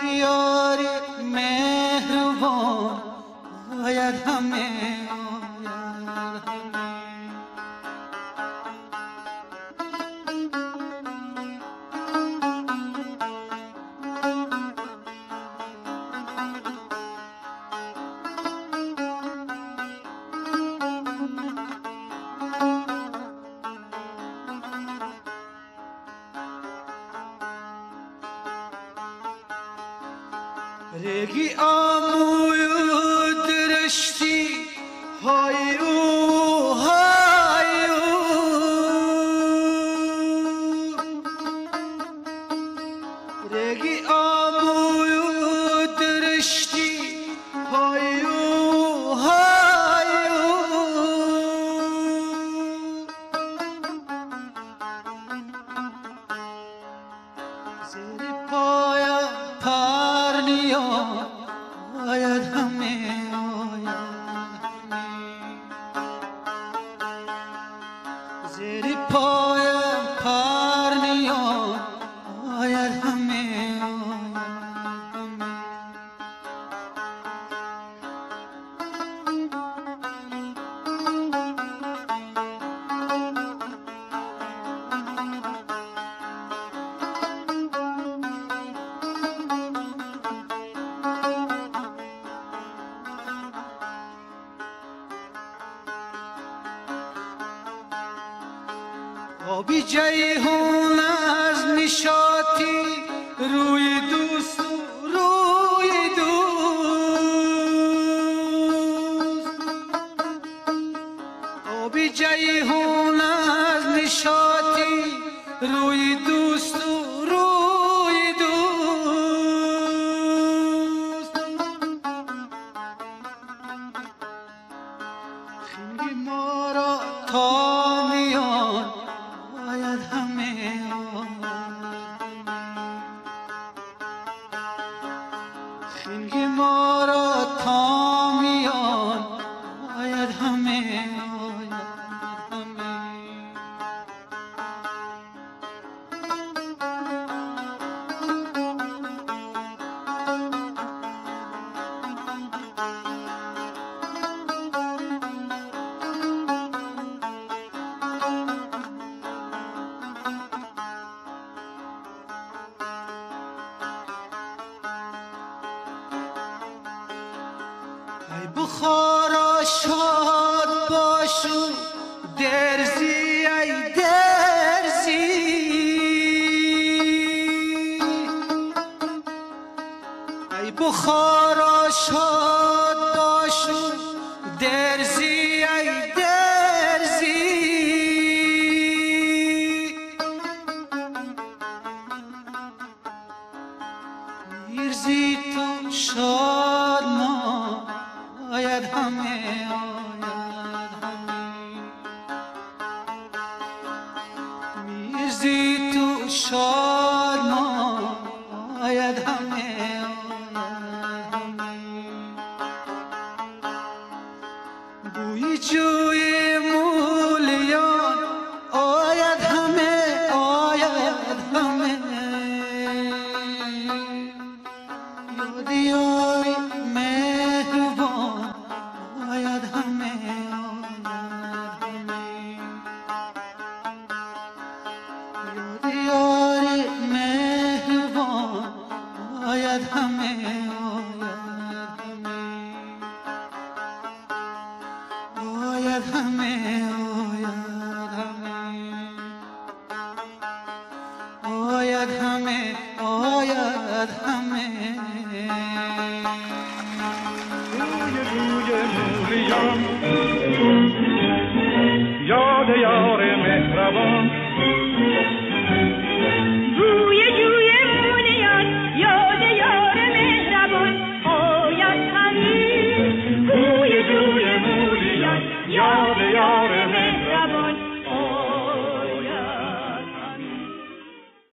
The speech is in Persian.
دیار مهربان باید همه Regi amuyu hayu hayu poem. آبی جیهون از نشاتی روی دوست روی دوست. آبی جیهون از نشاتی روی মারাথন بخارا شاد باشو درزی ای درزی. ای بخارا شاد باشو درزی ای درزی. میرزی تو شاد ما آید همه آید همه. میرزی تو شاد ما آید همه آید همه. بوی جوی آید همه آید همه آید همه. آید همه روی روی مولیان یاد یار مهربان.